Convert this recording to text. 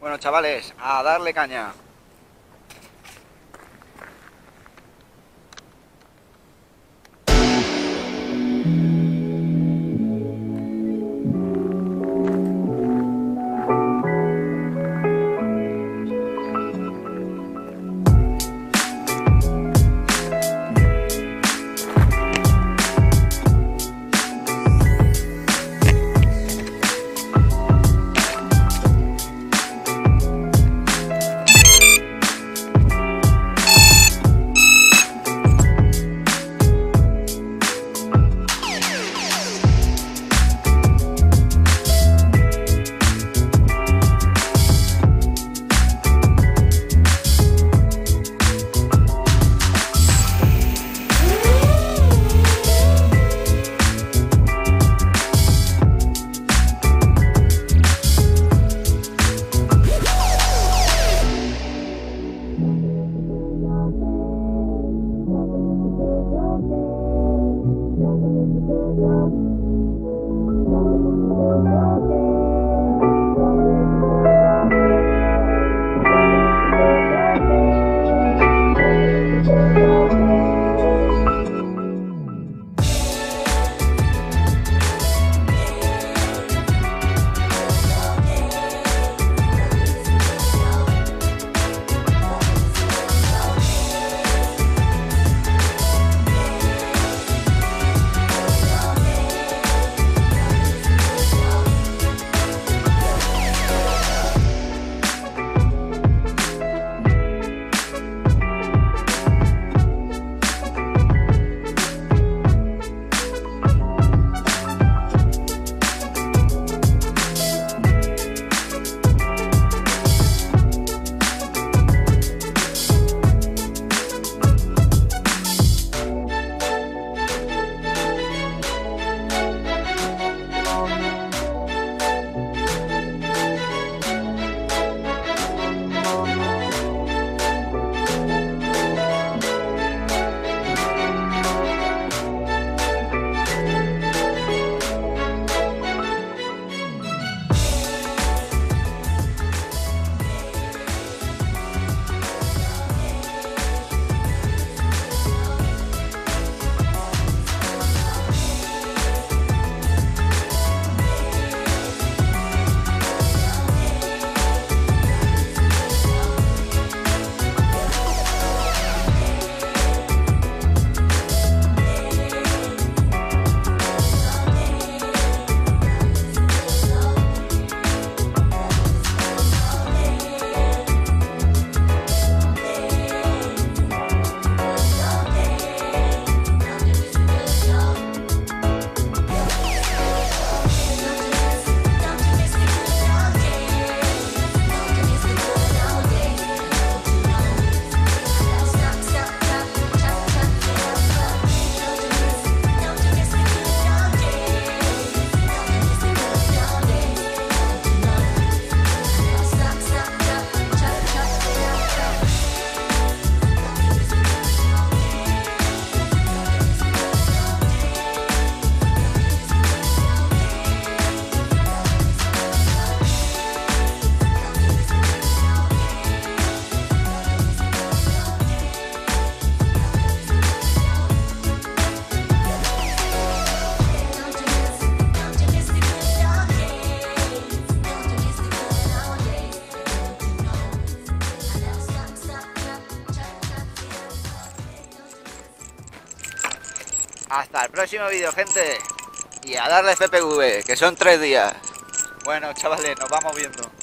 Bueno, chavales, a darle caña. Hasta el próximo vídeo, gente. Y a darle FPV, que son tres días. Bueno, chavales, nos vamos viendo.